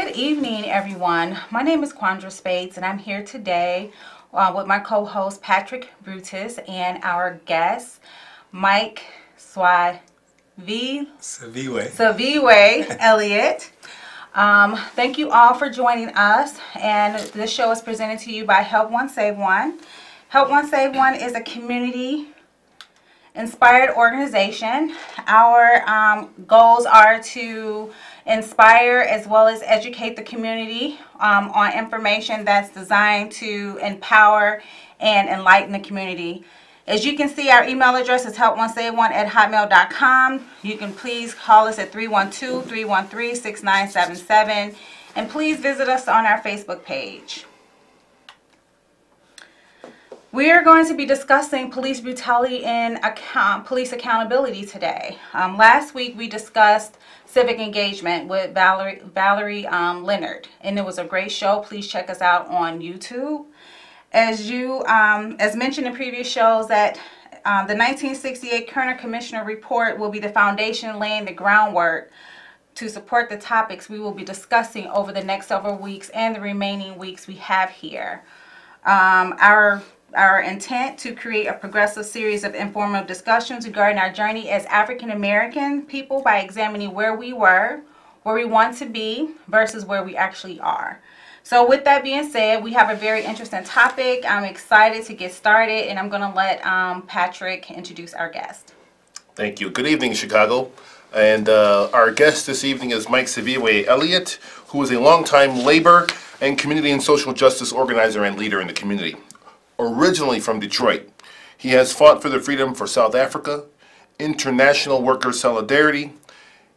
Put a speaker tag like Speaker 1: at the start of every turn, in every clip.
Speaker 1: Good evening, everyone. My name is Quandra Spades, and I'm here today uh, with my co-host Patrick Brutus and our guest Mike Swavi
Speaker 2: Siviwe.
Speaker 1: Siviwe Elliot. Um, thank you all for joining us, and this show is presented to you by Help One Save One. Help One Save One is a community inspired organization. Our um, goals are to inspire as well as educate the community um, on information that's designed to empower and enlighten the community. As you can see, our email address is help1save1 at hotmail.com. You can please call us at 312-313-6977 and please visit us on our Facebook page. We are going to be discussing police brutality and account, police accountability today. Um, last week we discussed civic engagement with Valerie, Valerie um, Leonard, and it was a great show. Please check us out on YouTube. As you, um, as mentioned in previous shows, that um, the 1968 Kerner Commissioner report will be the foundation laying the groundwork to support the topics we will be discussing over the next several weeks and the remaining weeks we have here. Um, our our intent to create a progressive series of informative discussions regarding our journey as African American people by examining where we were, where we want to be, versus where we actually are. So with that being said, we have a very interesting topic. I'm excited to get started, and I'm going to let um, Patrick introduce our guest.
Speaker 3: Thank you. Good evening, Chicago. And uh, our guest this evening is Mike Siviwe Elliot, who is a longtime labor and community and social justice organizer and leader in the community originally from Detroit. He has fought for the freedom for South Africa, international worker solidarity.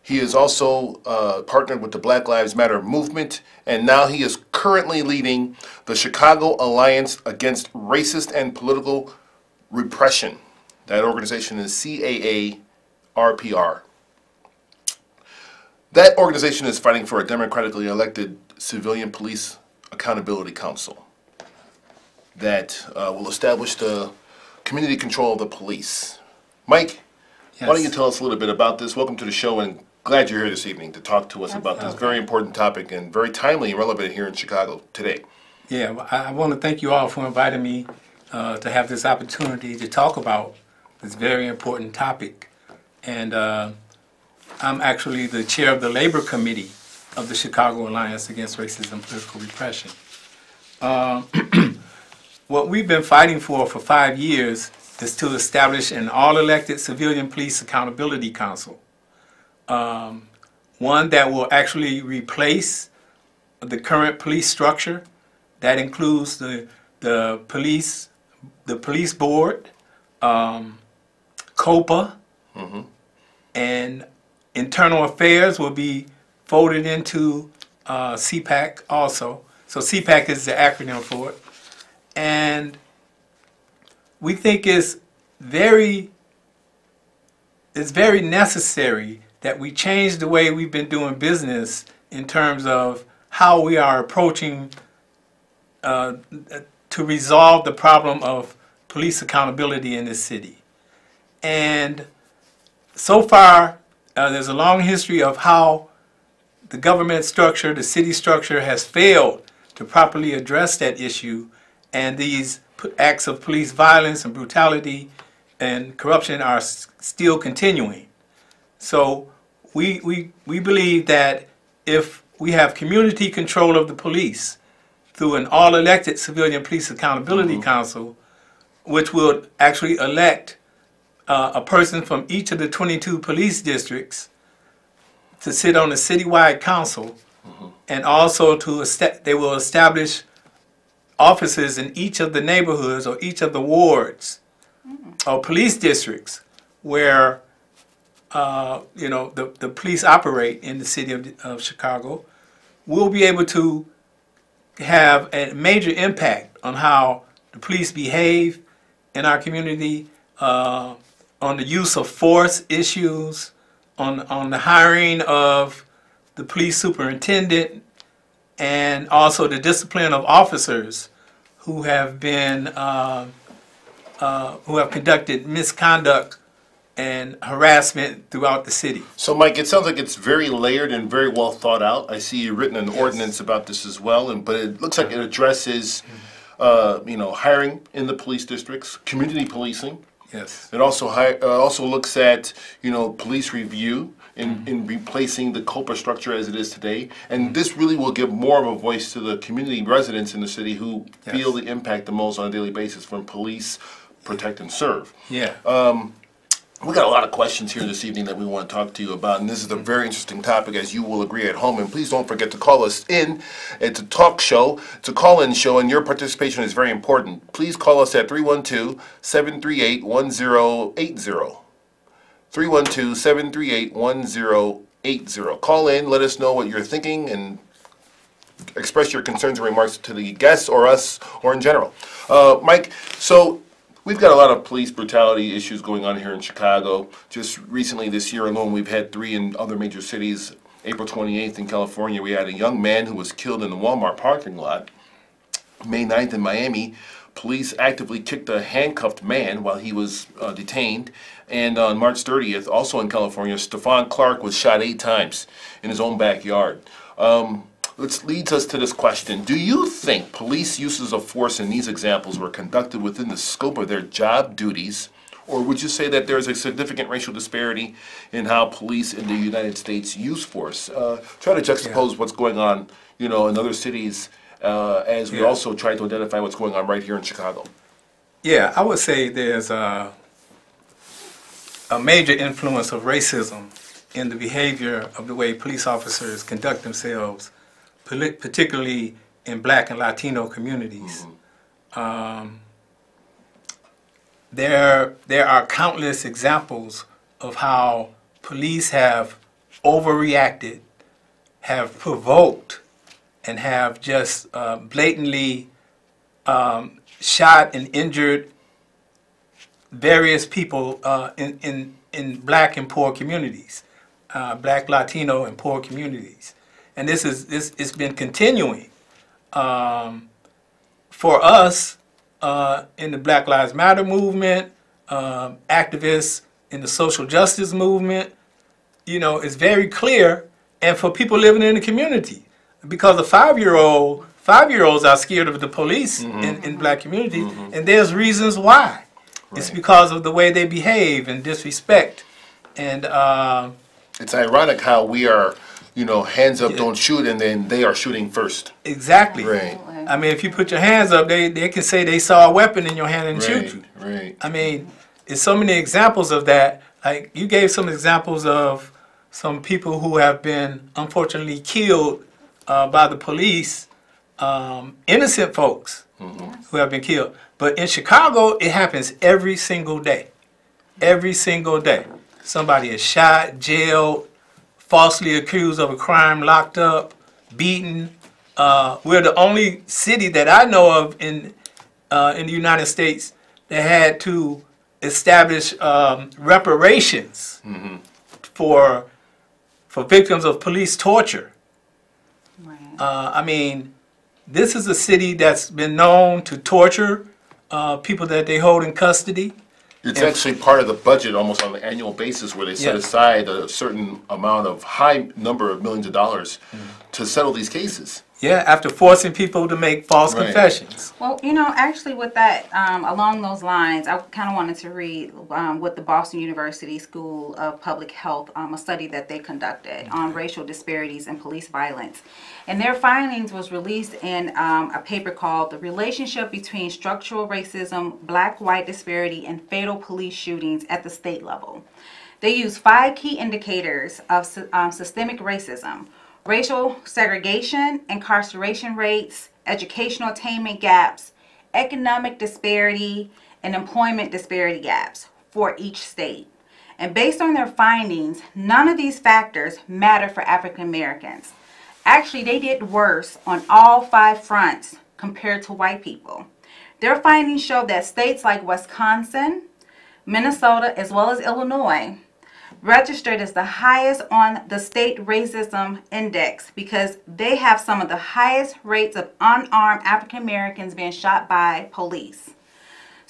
Speaker 3: He is also uh, partnered with the Black Lives Matter movement, and now he is currently leading the Chicago Alliance Against Racist and Political Repression. That organization is CAA-RPR. That organization is fighting for a democratically elected civilian police accountability council that uh, will establish the community control of the police. Mike, yes. why don't you tell us a little bit about this? Welcome to the show and glad you're here this evening to talk to us about this very important topic and very timely and relevant here in Chicago today.
Speaker 2: Yeah, well, I want to thank you all for inviting me uh, to have this opportunity to talk about this very important topic. And uh, I'm actually the chair of the Labor Committee of the Chicago Alliance Against Racism and Political Repression. Uh, What we've been fighting for for five years is to establish an all-elected civilian police accountability council. Um, one that will actually replace the current police structure. That includes the the police, the police board, um, COPA, mm -hmm. and internal affairs will be folded into uh, CPAC also. So CPAC is the acronym for it. And we think it's very, it's very necessary that we change the way we've been doing business in terms of how we are approaching uh, to resolve the problem of police accountability in this city. And so far, uh, there's a long history of how the government structure, the city structure has failed to properly address that issue and these acts of police violence and brutality and corruption are still continuing. So we, we, we believe that if we have community control of the police through an all-elected Civilian Police Accountability mm -hmm. Council, which will actually elect uh, a person from each of the 22 police districts to sit on a citywide council, mm -hmm. and also to they will establish offices in each of the neighborhoods or each of the wards mm. or police districts where uh, you know the, the police operate in the city of, of Chicago will be able to have a major impact on how the police behave in our community, uh, on the use of force issues, on, on the hiring of the police superintendent, and also the discipline of officers who have been uh, uh, who have conducted misconduct and harassment throughout the city.
Speaker 3: So, Mike, it sounds like it's very layered and very well thought out. I see you've written an ordinance about this as well, and but it looks like it addresses, uh, you know, hiring in the police districts, community policing.
Speaker 2: Yes.
Speaker 3: It also hi, uh, also looks at you know police review in, mm. in replacing the COPA structure as it is today, and mm. this really will give more of a voice to the community residents in the city who
Speaker 2: Yes.
Speaker 3: feel the impact the most on a daily basis from police protect and serve.
Speaker 2: Yeah.
Speaker 3: Um, we got a lot of questions here this evening that we want to talk to you about, and this is a mm. very interesting topic, as you will agree at home. And please don't forget to call us in. It's a talk show, it's a call in show, and your participation is very important. Please call us at 312 738 1080. 312 738 1080. Call in, let us know what you're thinking, and express your concerns and remarks to the guests or us or in general. Uh, Mike, so we've got a lot of police brutality issues going on here in Chicago. Just recently this year alone, we've had three in other major cities. April 28th in California, we had a young man who was killed in the Walmart parking lot. May 9th in Miami, police actively kicked a handcuffed man while he was uh, detained. And on March 30th, also in California, Stephon Clark was shot eight times in his own backyard. Um, which leads us to this question. Do you think police uses of force in these examples were conducted within the scope of their job duties? Or would you say that there's a significant racial disparity in how police in the United States use force? Uh, try to juxtapose what's going on, you know, in other cities uh, as we
Speaker 2: Yeah.
Speaker 3: also try to identify what's going on right here in Chicago.
Speaker 2: Yeah, I would say there's a, a major influence of racism in the behavior of the way police officers conduct themselves, particularly in black and Latino communities. Um, there, there are countless examples of how police have overreacted, have provoked, and have just uh, blatantly um, shot and injured various people uh, in, in, in black and poor communities, uh, black, Latino, and poor communities. And this is this it's been continuing. Um, for us uh, in the Black Lives Matter movement, um, activists in the social justice movement, you know, it's very clear. And for people living in the community, because a five-year-old, five-year-olds are scared of the police in, in black communities, and there's reasons why. It's because of the way they behave and disrespect. And um
Speaker 3: It's ironic how we are, you know, hands up, don't shoot, and then they are shooting first.
Speaker 2: exactly.
Speaker 3: Right.
Speaker 2: I mean, if you put your hands up, they, they can say they saw a weapon in your hand and shoot you.
Speaker 3: right.
Speaker 2: I mean, it's so many examples of that. Like you gave some examples of some people who have been unfortunately killed uh, by the police, um, innocent folks who have been killed. But in Chicago, it happens every single day. Every single day. Somebody is shot, jailed, falsely accused of a crime, locked up, beaten. Uh, we're the only city that I know of in uh, in the United States that had to establish um, reparations for for victims of police torture.
Speaker 1: Right.
Speaker 2: Uh, I mean, this is a city that's been known to torture uh, people that they hold in custody.
Speaker 3: It's
Speaker 2: Yeah.
Speaker 3: actually part of the budget almost on an annual basis where they set
Speaker 2: Yeah.
Speaker 3: aside a certain amount of high number of millions of dollars
Speaker 2: Mm-hmm.
Speaker 3: to settle these cases.
Speaker 2: Yeah, after forcing people to make false
Speaker 3: Right.
Speaker 2: confessions.
Speaker 1: Well, you know, actually, with that, um, along those lines, I kind of wanted to read um, what the Boston University School of Public Health, um, a study that they conducted on racial disparities and police violence. And their findings was released in um, a paper called The Relationship Between Structural Racism, Black White Disparity, and Fatal Police Shootings at the State Level. They use five key indicators of um, systemic racism racial segregation, incarceration rates, educational attainment gaps, economic disparity, and employment disparity gaps for each state. And based on their findings, none of these factors matter for African Americans. Actually, they did worse on all five fronts compared to white people. Their findings show that states like Wisconsin, Minnesota, as well as Illinois, registered as the highest on the state racism index because they have some of the highest rates of unarmed African Americans being shot by police.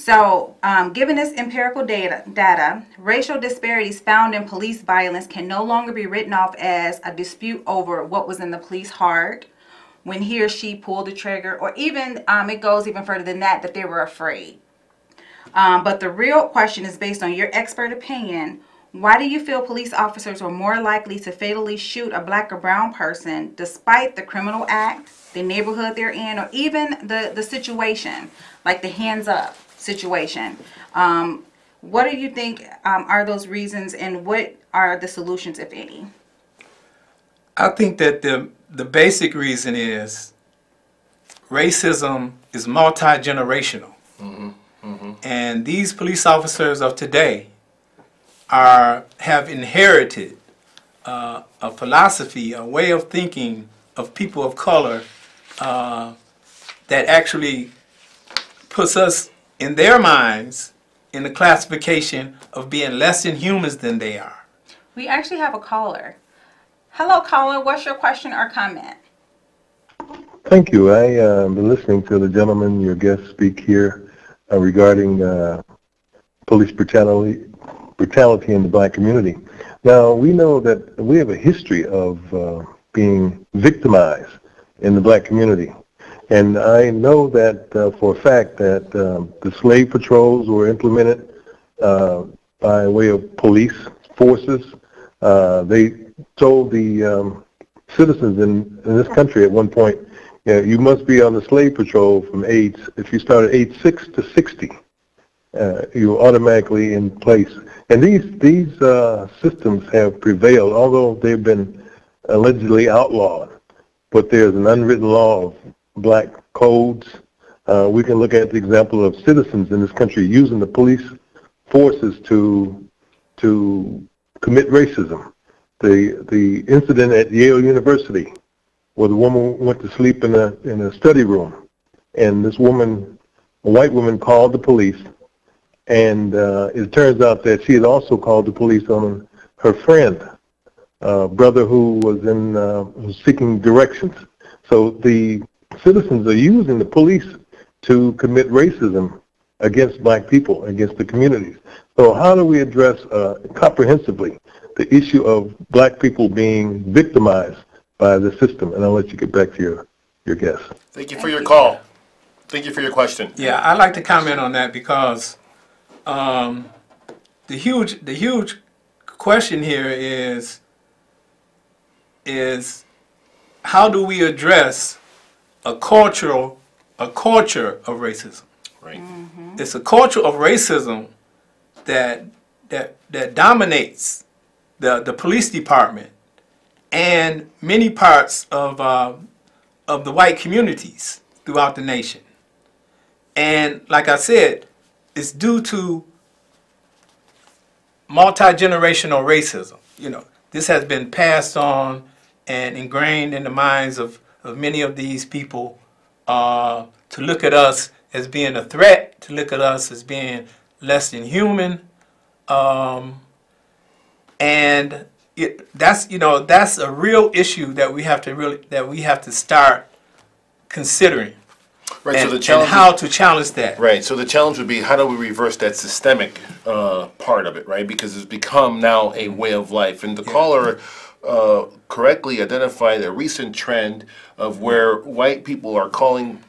Speaker 1: So, um, given this empirical data, data, racial disparities found in police violence can no longer be written off as a dispute over what was in the police heart when he or she pulled the trigger, or even um, it goes even further than that, that they were afraid. Um, but the real question is based on your expert opinion. Why do you feel police officers were more likely to fatally shoot a black or brown person despite the criminal act, the neighborhood they're in, or even the, the situation, like the hands up situation? Um, what do you think um, are those reasons and what are the solutions, if any?
Speaker 2: I think that the the basic reason is racism is multi-generational. And these police officers of today are have inherited uh, a philosophy, a way of thinking of people of color uh, that actually puts us in their minds in the classification of being less than humans than they are.
Speaker 1: We actually have a caller. Hello, caller. What's your question or comment?
Speaker 4: Thank you. I uh, been listening to the gentleman, your guest, speak here uh, regarding uh, police brutality, brutality in the black community. Now we know that we have a history of uh, being victimized in the black community, and I know that uh, for a fact that um, the slave patrols were implemented uh, by way of police forces. Uh, they told the um, citizens in, in this country at one point, you, know, you must be on the slave patrol from age, if you start at age 6 to 60, uh, you're automatically in place. And these, these uh, systems have prevailed, although they've been allegedly outlawed. But there's an unwritten law of black codes. Uh, we can look at the example of citizens in this country using the police forces to, to commit racism the the incident at Yale University, where the woman went to sleep in a in a study room, and this woman, a white woman, called the police, and uh, it turns out that she had also called the police on her friend, uh, brother who was in uh, was seeking directions. So the citizens are using the police to commit racism against black people, against the communities. So how do we address uh, comprehensively the issue of black people being victimized by the system? And I'll let you get back to your, your guest.
Speaker 3: Thank you for your call. Thank you for your question.
Speaker 2: Yeah, I'd like to comment on that because um, the huge the huge question here is is how do we address a cultural a culture of racism?
Speaker 3: Right.
Speaker 2: It's a culture of racism that that that dominates the the police department and many parts of uh, of the white communities throughout the nation. And like I said, it's due to multi-generational racism. You know, this has been passed on and ingrained in the minds of, of many of these people uh, to look at us as being a threat, to look at us as being less than human. Um, and it, that's you know that's a real issue that we have to really that we have to start considering
Speaker 3: Right.
Speaker 2: and,
Speaker 3: so the
Speaker 2: and how to challenge that.
Speaker 3: Right. So the challenge would be how do we reverse that systemic uh, part of it, right? Because it's become now a way of life. And the caller uh, correctly identified a recent trend of where white people are calling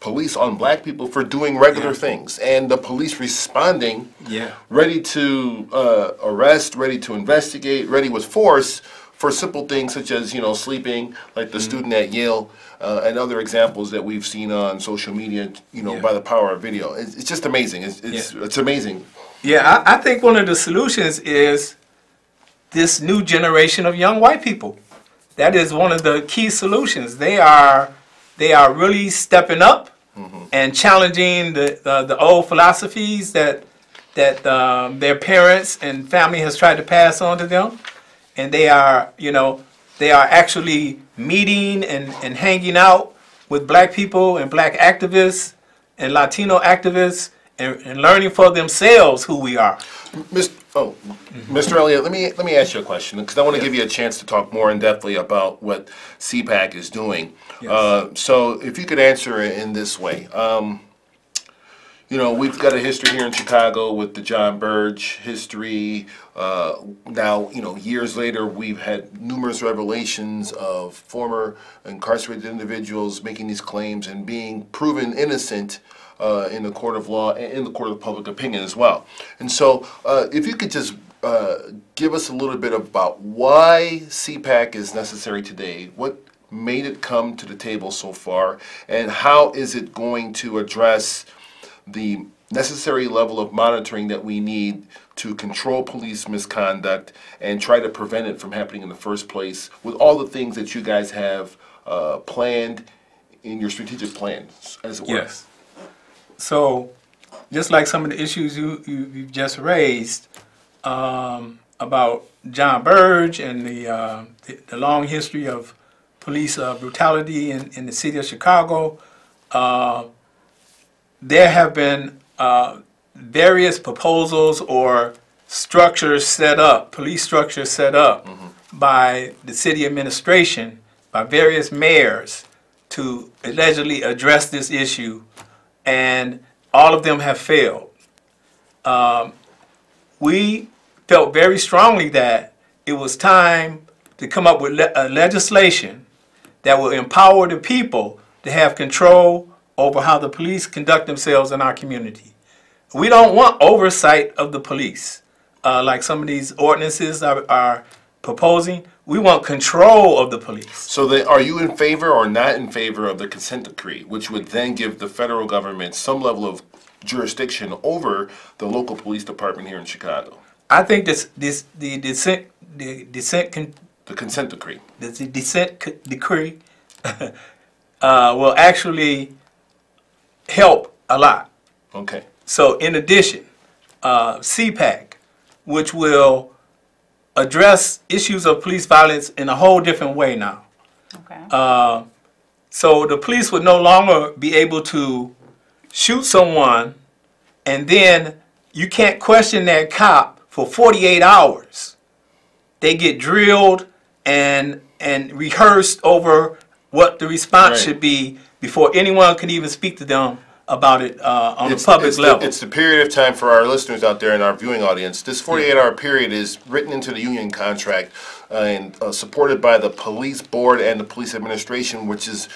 Speaker 3: police on black people for doing regular
Speaker 2: Yeah.
Speaker 3: things, and the police responding,
Speaker 2: Yeah.
Speaker 3: ready to uh, arrest, ready to investigate, ready with force for simple things such as you know sleeping, like the
Speaker 2: Mm-hmm.
Speaker 3: student at Yale, uh, and other examples that we've seen on social media. You know,
Speaker 2: Yeah.
Speaker 3: by the power of video, it's, it's just amazing. It's it's, it's amazing.
Speaker 2: Yeah, I, I think one of the solutions is this new generation of young white people. That is one of the key solutions. They are they are really stepping up and challenging the, the the old philosophies that that um, their parents and family has tried to pass on to them, and they are you know they are actually meeting and, and hanging out with black people and black activists and Latino activists and, and learning for themselves who we are.
Speaker 3: Miss, oh, Mr. Elliot, let me let me ask you a question because I want to give you a chance to talk more in depthly about what CPAC is doing.
Speaker 2: Yes.
Speaker 3: Uh, so, if you could answer it in this way, um, you know, we've got a history here in Chicago with the John Burge history. Uh, now, you know, years later, we've had numerous revelations of former incarcerated individuals making these claims and being proven innocent uh, in the court of law and in the court of public opinion as well. And so, uh, if you could just uh, give us a little bit about why CPAC is necessary today, what made it come to the table so far, and how is it going to address the necessary level of monitoring that we need to control police misconduct and try to prevent it from happening in the first place with all the things that you guys have uh, planned in your strategic plans, as it were.
Speaker 2: Yes. So, just like some of the issues you, you, you've just raised um, about John Burge and the, uh, the, the long history of police uh, brutality in, in the city of Chicago, uh, there have been uh, various proposals or structures set up, police structures set up by the city administration, by various mayors to allegedly address this issue, and all of them have failed. Um, we felt very strongly that it was time to come up with le- a legislation that will empower the people to have control over how the police conduct themselves in our community. We don't want oversight of the police, uh, like some of these ordinances are, are proposing. We want control of the police.
Speaker 3: So then, are you in favor or not in favor of the consent decree, which would then give the federal government some level of jurisdiction over the local police department here in Chicago?
Speaker 2: I think this, this, the dissent, the dissent, con,
Speaker 3: The consent decree.
Speaker 2: the dissent c- decree, uh, will actually help a lot.
Speaker 3: Okay.
Speaker 2: So in addition, uh, CPAC, which will address issues of police violence in a whole different way now.
Speaker 1: Okay.
Speaker 2: Uh, so the police would no longer be able to shoot someone and then you can't question that cop for 48 hours. They get drilled and and rehearsed over what the response
Speaker 3: Right.
Speaker 2: should be before anyone can even speak to them about it uh, on
Speaker 3: It's,
Speaker 2: a public
Speaker 3: it's the-
Speaker 2: level.
Speaker 3: it's the period of time for our listeners out there and our viewing audience. This 48-hour period is written into the union contract uh, and uh, supported by the police board and the police administration, which is,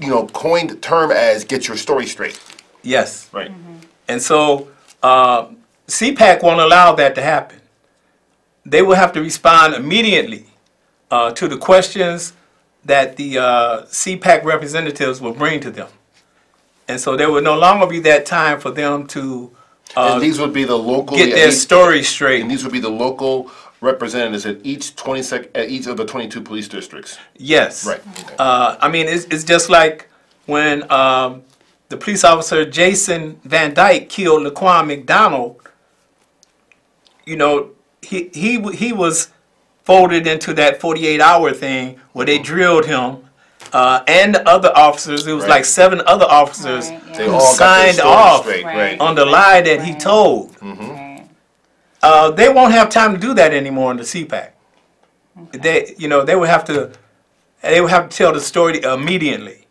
Speaker 3: you know, coined the term as "get your story straight."
Speaker 2: yes.
Speaker 3: Right.
Speaker 2: And so uh, CPAC won't allow that to happen. They will have to respond immediately uh, to the questions that the uh, CPAC representatives will bring to them. And so there would no longer be that time for them to uh,
Speaker 3: and these would be the local.
Speaker 2: get their story straight.
Speaker 3: And these would be the local representatives at each 20 sec, at each of the 22 police districts.
Speaker 2: Yes.
Speaker 3: Right. Okay.
Speaker 2: Uh, I mean, it's, it's just like when um, the police officer Jason Van Dyke killed Laquan McDonald. You know, he he he was folded into that 48 hour thing where they drilled him. Uh, and the other officers, it was
Speaker 3: Right.
Speaker 2: like seven other officers
Speaker 1: Right, yeah.
Speaker 3: They
Speaker 2: who
Speaker 3: all
Speaker 2: signed off.
Speaker 1: Right.
Speaker 3: Right.
Speaker 2: on the lie that he
Speaker 1: Right.
Speaker 2: told.
Speaker 1: Right.
Speaker 2: Uh, they won't have time to do that anymore in the CPAC. They, you know, they would have to, they would have to tell the story immediately,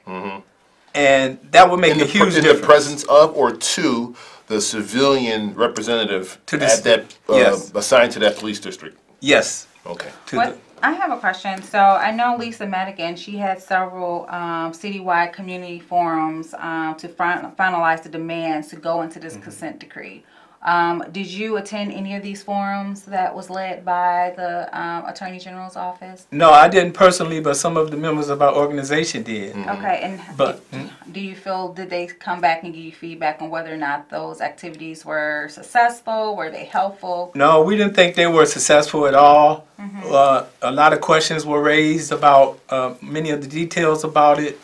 Speaker 2: and that would make
Speaker 3: in
Speaker 2: a
Speaker 3: the, pre-
Speaker 2: huge
Speaker 3: in
Speaker 2: difference.
Speaker 3: the presence of or to the civilian representative
Speaker 2: To the
Speaker 3: at that uh,
Speaker 2: yes.
Speaker 3: assigned to that police district.
Speaker 2: yes,
Speaker 3: Okay.
Speaker 2: to
Speaker 1: What, I have a question. So I know Lisa Madigan, she had several um, citywide community forums um, to fin- finalize the demands to go into this consent decree. Um, did you attend any of these forums that was led by the um, Attorney General's office?
Speaker 2: no, I didn't personally, but some of the members of our organization did.
Speaker 1: Okay, and
Speaker 2: But-
Speaker 1: do, do you feel did they come back and give you feedback on whether or not those activities were successful? Were they helpful?
Speaker 2: No, we didn't think they were successful at all. Uh, a lot of questions were raised about uh, many of the details about it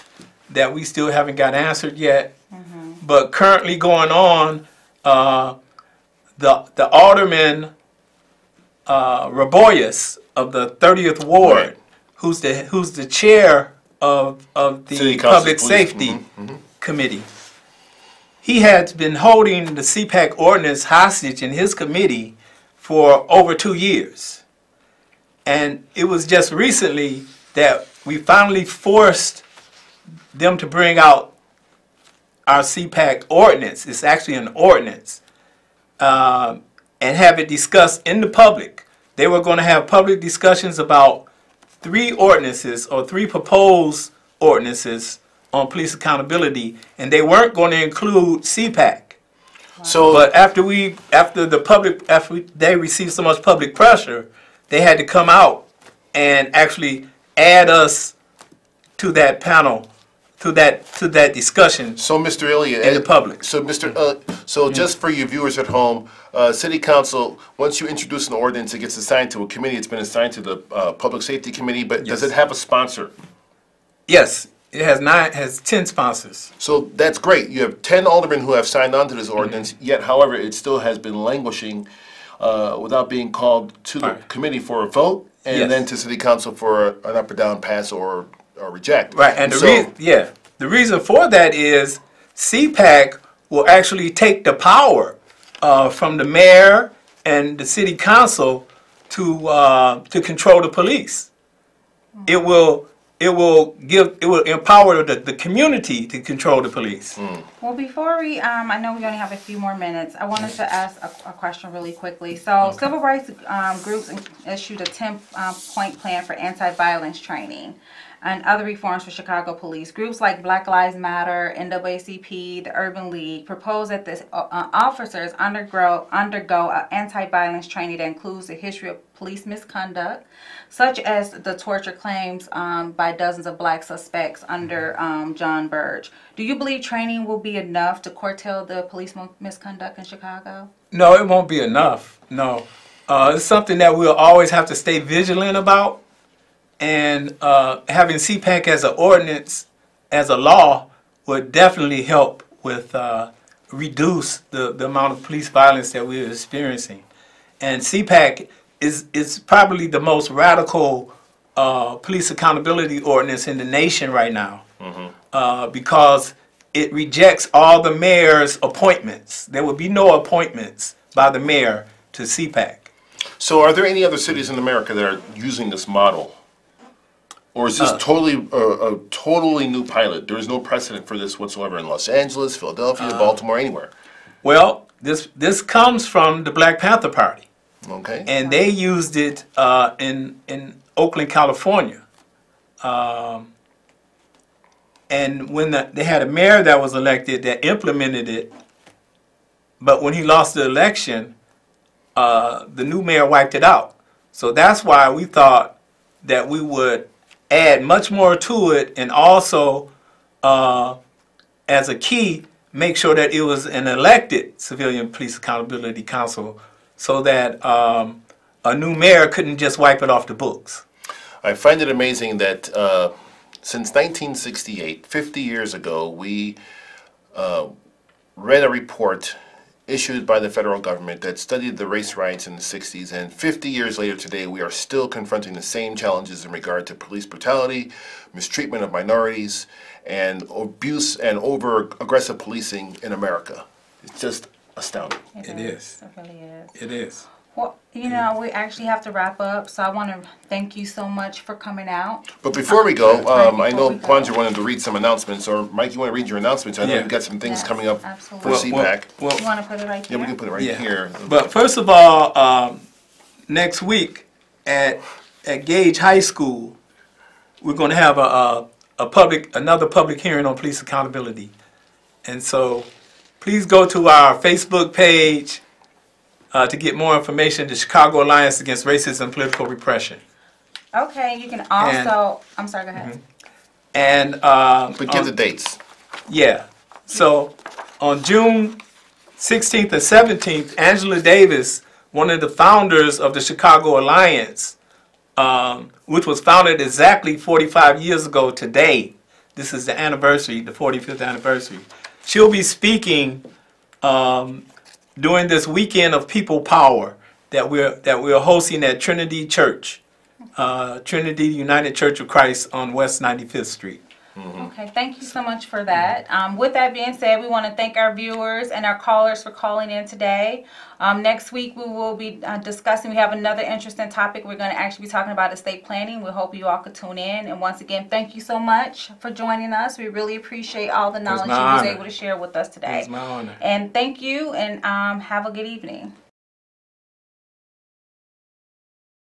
Speaker 2: that we still haven't got answered yet. But currently going on, uh, the the alderman uh, Reboyras of the 30th Ward,
Speaker 3: Right.
Speaker 2: who's the who's the chair of of the
Speaker 3: City Council
Speaker 2: Public
Speaker 3: Police,
Speaker 2: Safety
Speaker 3: mhm,
Speaker 2: Committee. He had been holding the CPAC ordinance hostage in his committee for over two years. And it was just recently that we finally forced them to bring out our CPAC ordinance, it's actually an ordinance, um, and have it discussed in the public. They were going to have public discussions about three ordinances or three proposed ordinances on police accountability, and they weren't going to include CPAC.
Speaker 3: So,
Speaker 2: But after we, after the public, after we, they received so much public pressure, they had to come out and actually add us to that panel, to that, to that discussion.
Speaker 3: so Mr. Elliot.
Speaker 2: In the public.
Speaker 3: So Mr., uh, so just for your viewers at home, uh, city council, once you introduce an ordinance, it gets assigned to a committee. It's been assigned to the, uh, public safety committee, but does it have a sponsor?
Speaker 2: Yes, it has nine, has ten sponsors.
Speaker 3: So that's great. You have ten aldermen who have signed on to this ordinance, yet however, it still has been languishing, uh, without being called to the
Speaker 2: Right.
Speaker 3: committee for a vote, and
Speaker 2: Yes.
Speaker 3: then to city council for an up or down pass or, or reject.
Speaker 2: Right, and the
Speaker 3: So-
Speaker 2: reason, yeah, the reason for that is CPAC will actually take the power uh, from the mayor and the city council to uh, to control the police. It will it will give it will empower the, the community to control the police.
Speaker 1: Well, before we, um, I know we only have a few more minutes. I wanted to ask a, a question really quickly. So, civil rights um, groups issued a 10 um, point plan for anti violence training and other reforms for Chicago police. Groups like Black Lives Matter, NAACP, the Urban League propose that the uh, uh, officers undergo undergo anti violence training that includes the history of police misconduct, such as the torture claims um, by dozens of black suspects under um, John Burge. Do you believe training will be enough to curtail the police misconduct in Chicago?
Speaker 2: No, it won't be enough. No, uh, it's something that we'll always have to stay vigilant about. And uh, having CPAC as an ordinance, as a law, would definitely help with uh, reduce the, the amount of police violence that we're experiencing. And CPAC is is probably the most radical uh, police accountability ordinance in the nation right now, uh, because it rejects all the mayor's appointments. There will be no appointments by the mayor to CPAC.
Speaker 3: So are there any other cities in America that are using this model? Or is
Speaker 2: Uh.
Speaker 3: this totally, uh, a totally new pilot? There is no precedent for this whatsoever in Los Angeles, Philadelphia,
Speaker 2: Uh.
Speaker 3: Baltimore, anywhere,
Speaker 2: Well, this this comes from the Black Panther Party.
Speaker 3: okay?
Speaker 2: and they used it uh, in in Oakland, California. Um, and when the, they had a mayor that was elected that implemented it, but when he lost the election, uh, the new mayor wiped it out. So that's why we thought that we would add much more to it, and also uh, as a key, make sure that it was an elected civilian police accountability council so that um, a new mayor couldn't just wipe it off the books.
Speaker 3: I find it amazing that uh, since 1968, 50 years ago, we uh, read a report issued by the federal government that studied the race riots in the 60s, and 50 years later today, we are still confronting the same challenges in regard to police brutality, mistreatment of minorities, and abuse and over aggressive policing in America. It's just astounding.
Speaker 2: It is.
Speaker 1: It really is.
Speaker 2: It is.
Speaker 1: Well, you know, we actually have to wrap up, so I want to thank you so much for coming out.
Speaker 3: But before we go, um, I know
Speaker 1: before we go.
Speaker 3: Quandra wanted to read some announcements, or Mike, you want to read your announcements? I know
Speaker 2: Yeah.
Speaker 3: you've got some things
Speaker 1: Yes,
Speaker 3: coming up for
Speaker 1: absolutely.
Speaker 2: Well,
Speaker 3: CPAC.
Speaker 2: well,
Speaker 1: You want to put it right here.
Speaker 3: Yeah,
Speaker 1: there?
Speaker 3: we can put it right
Speaker 2: yeah.
Speaker 3: here.
Speaker 2: But first of all, um, next week at at Gage High School, we're going to have a, a a public another public hearing on police accountability, and so please go to our Facebook page uh, to get more information. The Chicago Alliance Against Racism and Political Repression,
Speaker 1: Okay, you can also, I'm sorry, go ahead.
Speaker 2: and um,
Speaker 3: But give
Speaker 2: on-
Speaker 3: the dates.
Speaker 2: Yeah. So on June 16th and 17th, Angela Davis, one of the founders of the Chicago Alliance, um, which was founded exactly 45 years ago today. This is the anniversary, the 45th anniversary. She'll be speaking um, during this weekend of People Power that we're that we're hosting at Trinity Church, uh, Trinity United Church of Christ on West 95th Street.
Speaker 1: Okay, thank you so much for that. Um, with that being said, we want to thank our viewers and our callers for calling in today. Um, next week we will be uh, discussing. We have another interesting topic. We're going to actually be talking about estate planning. We hope you all could tune in. And once again, thank you so much for joining us. We really appreciate all the knowledge you was able to share with us today.
Speaker 2: It's my honor.
Speaker 1: And thank you, and um, have a good evening.